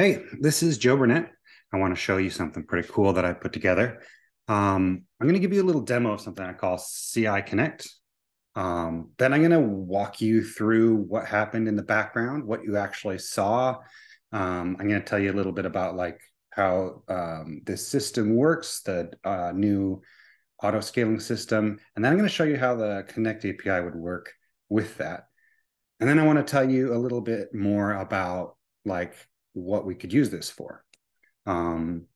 Hey, this is Joe Burnett. I want to show you something pretty cool that I put together. Um, I'm going to give you a little demo of something I call CI Connect. Um, then I'm going to walk you through what happened in the background, what you actually saw. Um, I'm going to tell you a little bit about like how um, this system works, the uh, new auto scaling system, and then I'm going to show you how the Connect API would work with that. And then I want to tell you a little bit more about like what we could use this for. Um,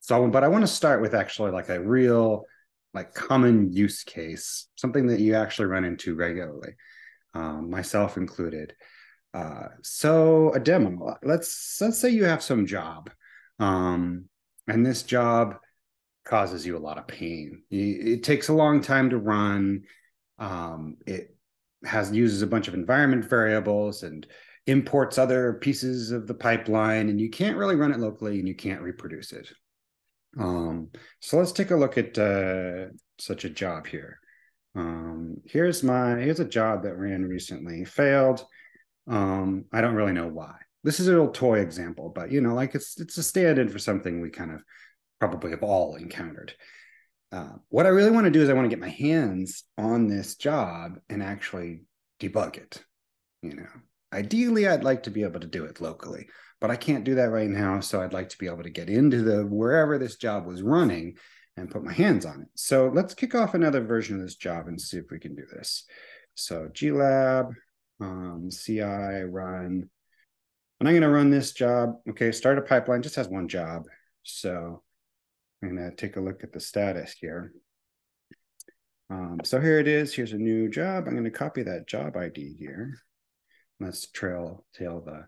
so, but I want to start with actually like a real, like common use case, something that you actually run into regularly, um, myself included. Uh, so a demo. Let's let's say you have some job, um, and this job causes you a lot of pain. It takes a long time to run. Um, it has uses a bunch of environment variables and imports other pieces of the pipeline and you can't really run it locally and you can't reproduce it. Um, so let's take a look at uh, such a job here. Um, here's my here's a job that ran recently, failed. Um, I don't really know why. This is a little toy example, but you know, like it's it's a stand-in for something we kind of probably have all encountered. Uh, what I really want to do is I want to get my hands on this job and actually debug it. You know, Ideally, I'd like to be able to do it locally, but I can't do that right now. So I'd like to be able to get into the wherever this job was running and put my hands on it. So let's kick off another version of this job and see if we can do this. So glab, um, CI run, and I'm going to run this job. Okay, start a pipeline just has one job. So I'm going to take a look at the status here. Um, so here it is. Here's a new job. I'm going to copy that job ID here. Let's trail tail the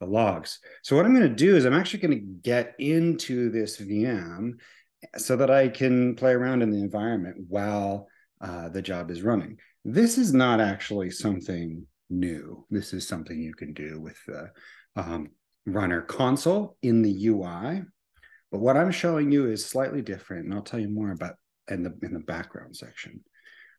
the logs. So what I'm going to do is I'm actually going to get into this VM so that I can play around in the environment while uh, the job is running. This is not actually something new. This is something you can do with the um, runner console in the UI. But what I'm showing you is slightly different, and I'll tell you more about in the in the background section.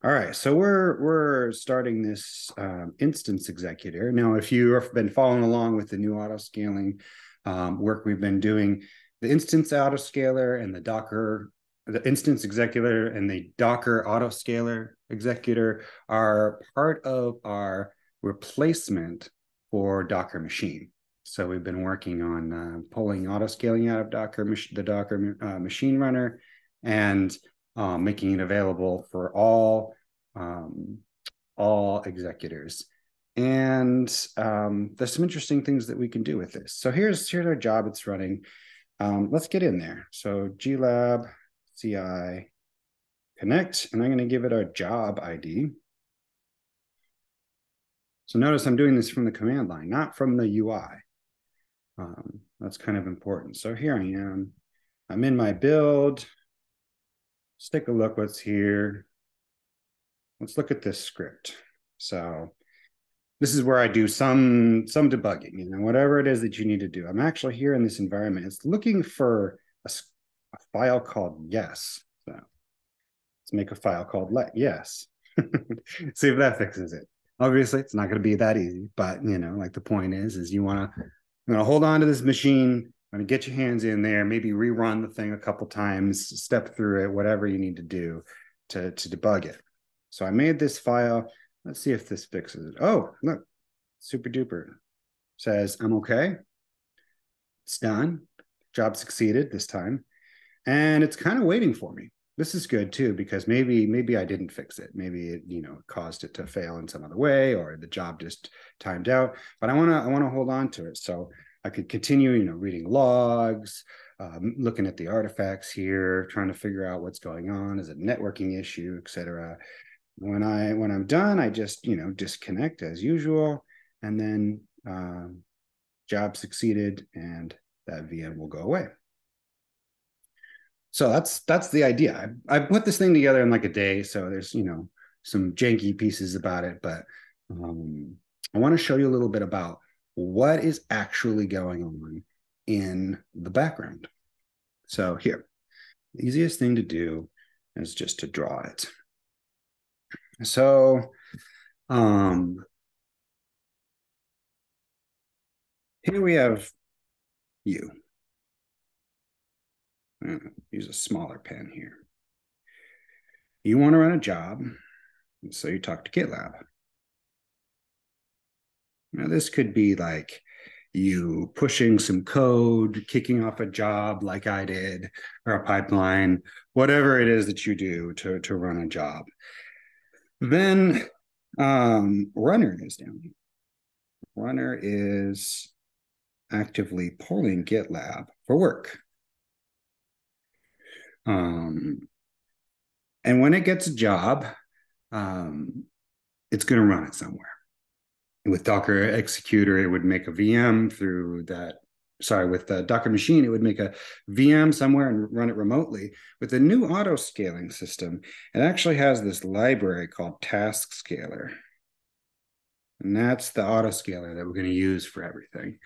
All right, so we're we're starting this um, instance executor now. If you've been following along with the new auto scaling um, work we've been doing, the instance auto scaler and the Docker, the instance executor and the Docker auto scaler executor are part of our replacement for Docker machine. So we've been working on uh, pulling auto scaling out of Docker, the Docker uh, machine runner, and um, making it available for all um, all executors. And um, there's some interesting things that we can do with this. So here's here's our job. It's running. Um, let's get in there. So glab ci connect, and I'm going to give it our job ID. So notice I'm doing this from the command line, not from the UI. Um, that's kind of important. So here I am. I'm in my build. Let's take a look what's here. Let's look at this script. So this is where I do some some debugging, you know, whatever it is that you need to do. I'm actually here in this environment. It's looking for a, a file called yes. So let's make a file called let yes. See if that fixes it. Obviously, it's not going to be that easy, but you know, like the point is, is you want to, you to hold on to this machine going to get your hands in there, maybe rerun the thing a couple times, step through it, whatever you need to do to, to debug it. So I made this file. Let's see if this fixes it. Oh, look, super duper. Says, I'm okay. It's done. Job succeeded this time. And it's kind of waiting for me. This is good too, because maybe maybe I didn't fix it. Maybe it, you know, caused it to fail in some other way, or the job just timed out. But I want to I want to hold on to it. So I could continue, you know, reading logs, um, looking at the artifacts here, trying to figure out what's going on. Is it a networking issue, etc. When I when I'm done, I just you know disconnect as usual, and then um, job succeeded, and that VM will go away. So that's that's the idea. I, I put this thing together in like a day, so there's you know some janky pieces about it, but um, I want to show you a little bit about what is actually going on in the background. So here, the easiest thing to do is just to draw it. So um, here we have you. use a smaller pen here. You want to run a job, so you talk to GitLab. Now, this could be like you pushing some code, kicking off a job like I did, or a pipeline, whatever it is that you do to, to run a job. Then um, runner is down here. Runner is actively polling GitLab for work. Um, and when it gets a job, um, it's going to run it somewhere with Docker executor, it would make a VM through that. Sorry, with the Docker machine, it would make a VM somewhere and run it remotely. With the new auto scaling system, it actually has this library called Task Scaler. And that's the auto scaler that we're going to use for everything.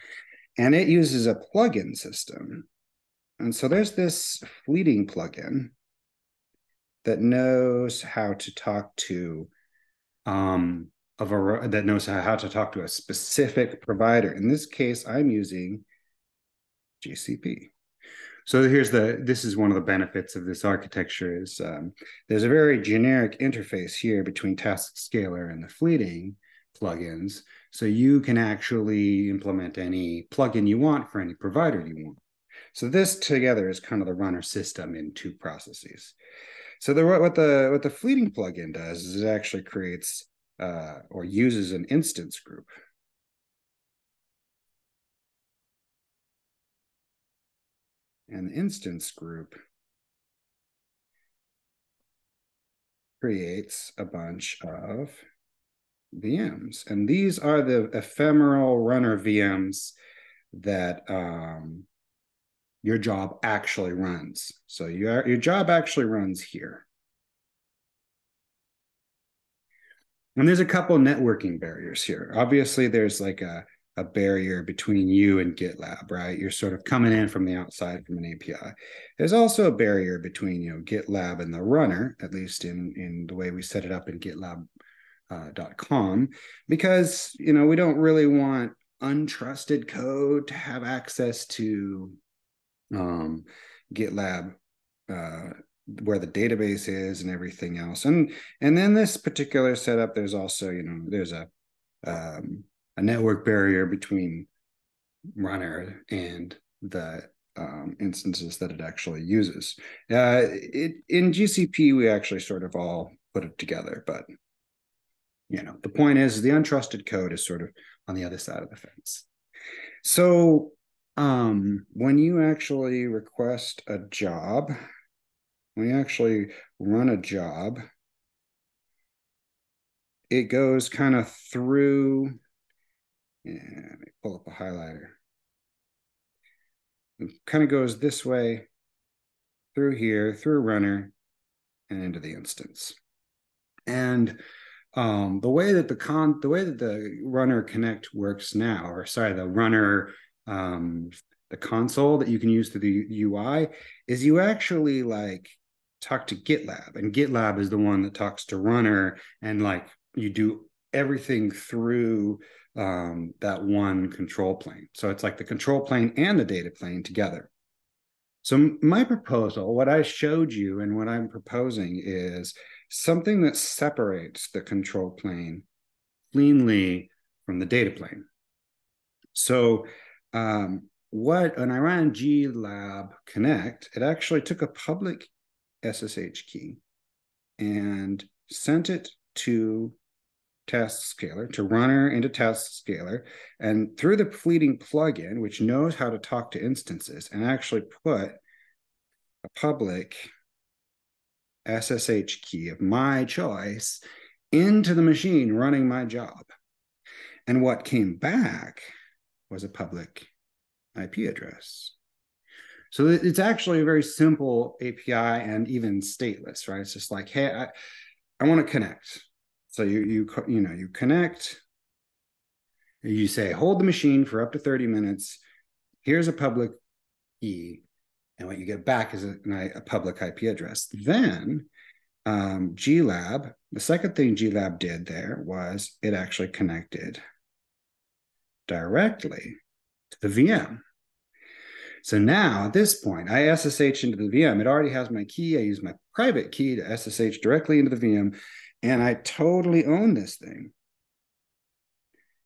And it uses a plugin system. And so there's this fleeting plugin that knows how to talk to um, of a that knows how to talk to a specific provider. In this case, I'm using GCP. So here's the this is one of the benefits of this architecture is um, there's a very generic interface here between Task Scaler and the Fleeting plugins. So you can actually implement any plugin you want for any provider you want. So this together is kind of the runner system in two processes. So the what the what the Fleeting plugin does is it actually creates uh, or uses an instance group. An instance group creates a bunch of VMs. And these are the ephemeral runner VMs that um, your job actually runs. So your, your job actually runs here. And there's a couple networking barriers here. Obviously, there's like a, a barrier between you and GitLab, right? You're sort of coming in from the outside from an API. There's also a barrier between you know GitLab and the runner, at least in in the way we set it up in GitLab uh, because you know we don't really want untrusted code to have access to um, GitLab uh, where the database is and everything else. And and then this particular setup there's also you know there's a um, a network barrier between runner and the um, instances that it actually uses. Uh, it in gcp we actually sort of all put it together but you know the point is the untrusted code is sort of on the other side of the fence. So um, when you actually request a job you actually run a job, it goes kind of through. Yeah, let me pull up a highlighter. It kind of goes this way through here, through runner, and into the instance. And um, the way that the con the way that the runner connect works now, or sorry, the runner um, the console that you can use through the UI is you actually like talk to GitLab, and GitLab is the one that talks to Runner, and like you do everything through um, that one control plane. So it's like the control plane and the data plane together. So my proposal, what I showed you and what I'm proposing is something that separates the control plane cleanly from the data plane. So um, what when I ran glab connect, it actually took a public SSH key and sent it to task scaler to runner into task scaler and through the fleeting plugin which knows how to talk to instances and actually put a public ssh key of my choice into the machine running my job. And what came back was a public ip address so it's actually a very simple API and even stateless, right? It's just like, hey, I, I want to connect. So you you you know you connect. You say hold the machine for up to thirty minutes. Here's a public key, and what you get back is a, a public IP address. Then um, GLab, the second thing GLab did there was it actually connected directly to the VM. So now at this point, I SSH into the VM. It already has my key. I use my private key to SSH directly into the VM, and I totally own this thing.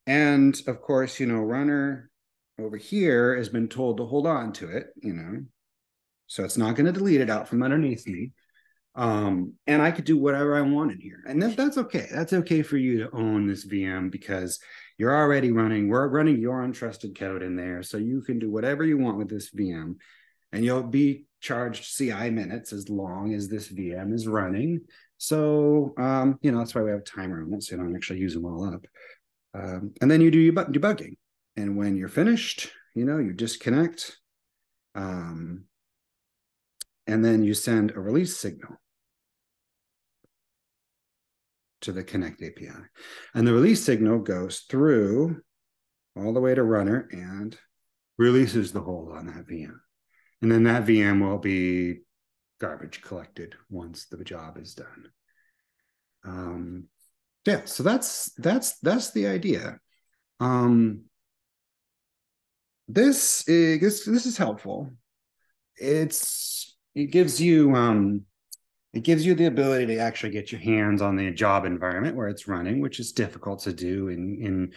And of course, you know, runner over here has been told to hold on to it, you know, so it's not going to delete it out from underneath me. Um, and I could do whatever I want in here. And that, that's okay. That's okay for you to own this VM because you're already running, we're running your untrusted code in there. So you can do whatever you want with this VM and you'll be charged CI minutes as long as this VM is running. So, um, you know, that's why we have timer on it. So you don't actually use them all up. Um, and then you do your debugging. And when you're finished, you know, you disconnect. Um, and then you send a release signal to the Connect API. And the release signal goes through all the way to runner and releases the hold on that VM. And then that VM will be garbage collected once the job is done. Um, yeah, so that's that's that's the idea. Um, this is this, this is helpful. It's it gives you um it gives you the ability to actually get your hands on the job environment where it's running, which is difficult to do in in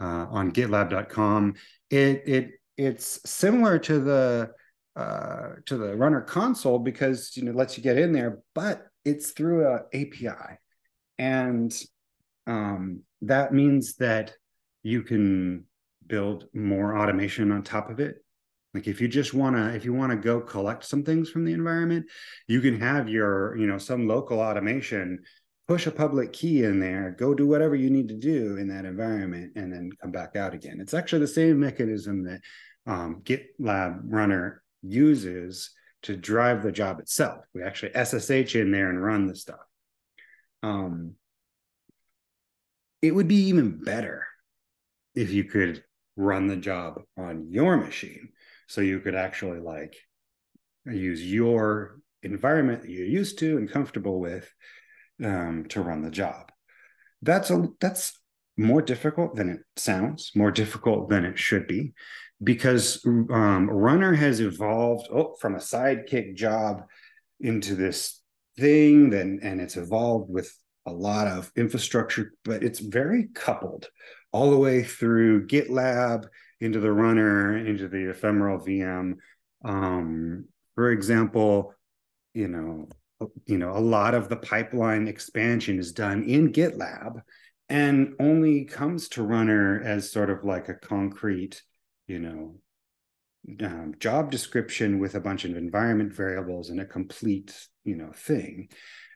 uh, on GitLab.com. It it it's similar to the uh, to the runner console because you know it lets you get in there, but it's through a API, and um, that means that you can build more automation on top of it like if you just want to if you want to go collect some things from the environment you can have your you know some local automation push a public key in there go do whatever you need to do in that environment and then come back out again. It's actually the same mechanism that um, gitlab runner uses to drive the job itself. We actually ssh in there and run the stuff. Um, it would be even better if you could run the job on your machine so you could actually like use your environment that you're used to and comfortable with um, to run the job. That's a that's more difficult than it sounds, more difficult than it should be, because um, Runner has evolved oh, from a Sidekiq job into this thing, then and it's evolved with a lot of infrastructure, but it's very coupled all the way through GitLab into the runner, into the ephemeral VM. Um, for example, you know, you know, a lot of the pipeline expansion is done in GitLab and only comes to runner as sort of like a concrete, you know, um, job description with a bunch of environment variables and a complete, you know, thing.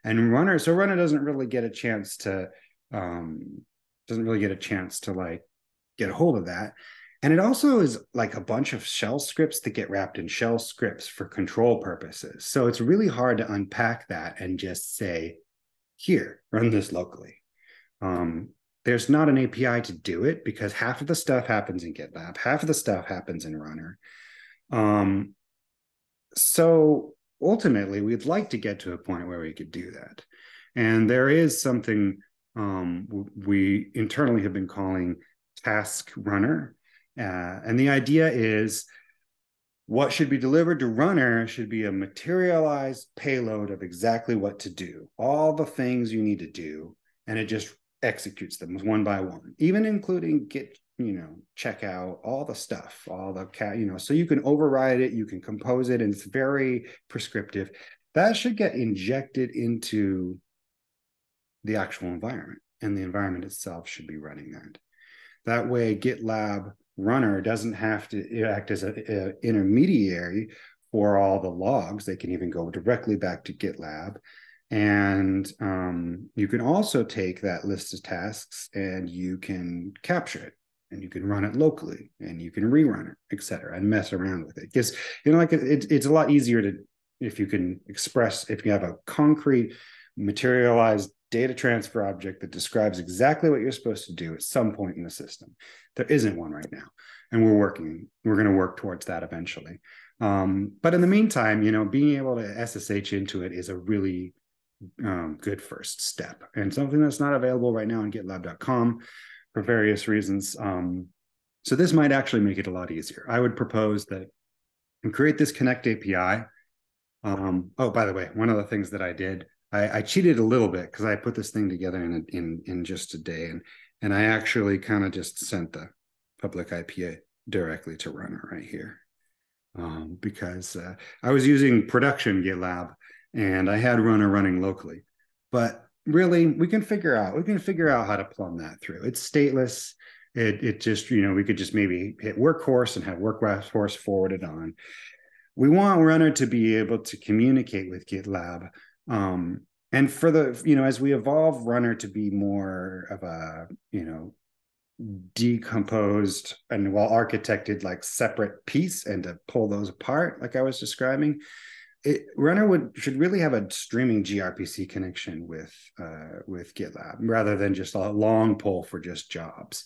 And runner, so runner doesn't really get a chance to, um, doesn't really get a chance to like get a hold of that. And it also is like a bunch of shell scripts that get wrapped in shell scripts for control purposes. So it's really hard to unpack that and just say, here, run this locally. Um, there's not an API to do it because half of the stuff happens in GitLab, half of the stuff happens in Runner. Um, so ultimately, we'd like to get to a point where we could do that. And there is something um, we internally have been calling Task Runner, uh, and the idea is what should be delivered to runner should be a materialized payload of exactly what to do, all the things you need to do, and it just executes them one by one, even including get, you know, check out all the stuff, all the cat, you know, so you can override it, you can compose it, and it's very prescriptive. That should get injected into the actual environment, and the environment itself should be running that. That way, GitLab runner doesn't have to act as an intermediary for all the logs. They can even go directly back to GitLab. And um, you can also take that list of tasks and you can capture it and you can run it locally and you can rerun it, et cetera, and mess around with it. Because, you know, like it, it's a lot easier to, if you can express, if you have a concrete materialized data transfer object that describes exactly what you're supposed to do at some point in the system. There isn't one right now. And we're working, we're going to work towards that eventually. Um, but in the meantime, you know, being able to SSH into it is a really um, good first step and something that's not available right now on gitlab.com for various reasons. Um, so this might actually make it a lot easier. I would propose that create this connect API. Um, oh, by the way, one of the things that I did, I, I cheated a little bit because I put this thing together in a, in in just a day, and and I actually kind of just sent the public IP directly to runner right here um, because uh, I was using production GitLab and I had runner running locally, but really we can figure out we can figure out how to plumb that through. It's stateless. It it just you know we could just maybe hit workhorse and have workhorse forwarded on. We want runner to be able to communicate with GitLab. Um, and for the you know as we evolve runner to be more of a you know decomposed and well architected like separate piece and to pull those apart like i was describing it, runner would should really have a streaming grpc connection with uh, with gitlab rather than just a long pull for just jobs.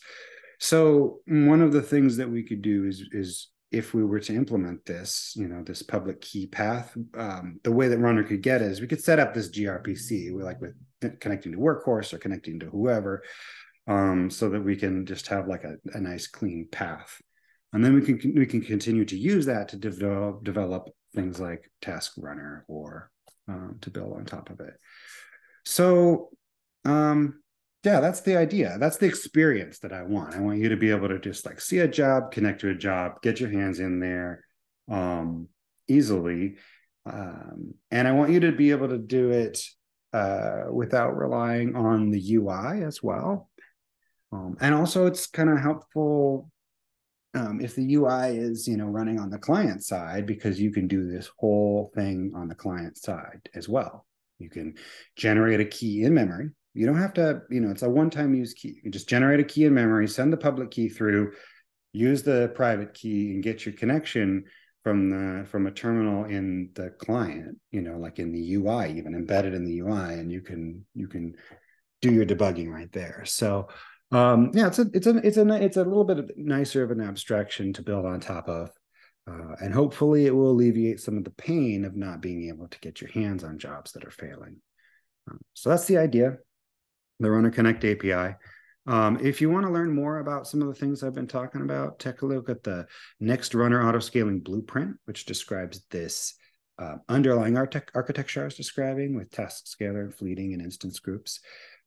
So one of the things that we could do is is if we were to implement this you know this public key path um, the way that runner could get is we could set up this grpc we like with connecting to workhorse or connecting to whoever um, so that we can just have like a, a nice clean path. And then we can we can continue to use that to develop develop things like Task Runner or um, to build on top of it. So um, yeah, that's the idea. That's the experience that I want. I want you to be able to just like see a job, connect to a job, get your hands in there um, easily. Um, and I want you to be able to do it uh, without relying on the UI as well. Um, and also, it's kind of helpful um, if the UI is you know running on the client side because you can do this whole thing on the client side as well. You can generate a key in memory. You don't have to, you know, it's a one-time use key. You just generate a key in memory, send the public key through, use the private key, and get your connection from the from a terminal in the client. You know, like in the UI, even embedded in the UI, and you can you can do your debugging right there. So um, yeah, it's a it's a it's a it's a little bit nicer of an abstraction to build on top of, uh, and hopefully it will alleviate some of the pain of not being able to get your hands on jobs that are failing. Um, so that's the idea, the Runner Connect API. Um, if you want to learn more about some of the things I've been talking about, take a look at the next runner Auto Scaling blueprint, which describes this uh, underlying architecture I was describing with task scaler fleeting and instance groups.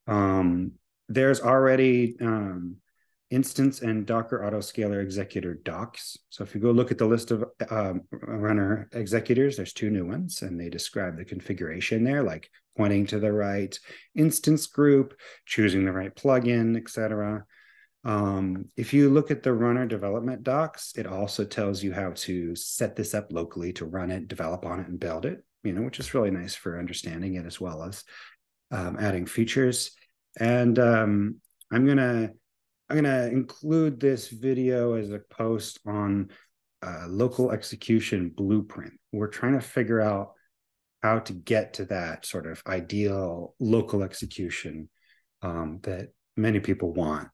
Um, there's already um, instance and Docker Autoscaler executor docs. So if you go look at the list of um, runner executors, there's two new ones, and they describe the configuration there, like pointing to the right instance group, choosing the right plugin, etc. Um, if you look at the runner development docs, it also tells you how to set this up locally to run it, develop on it, and build it. You know, which is really nice for understanding it as well as um, adding features. And um, I'm gonna I'm gonna include this video as a post on uh, local execution blueprint. We're trying to figure out how to get to that sort of ideal local execution um, that many people want.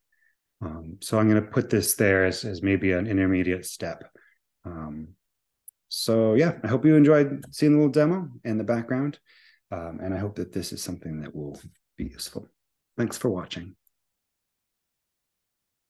Um, so I'm going to put this there as, as maybe an intermediate step. Um, so yeah, I hope you enjoyed seeing the little demo and the background. Um, and I hope that this is something that will be useful. Thanks for watching.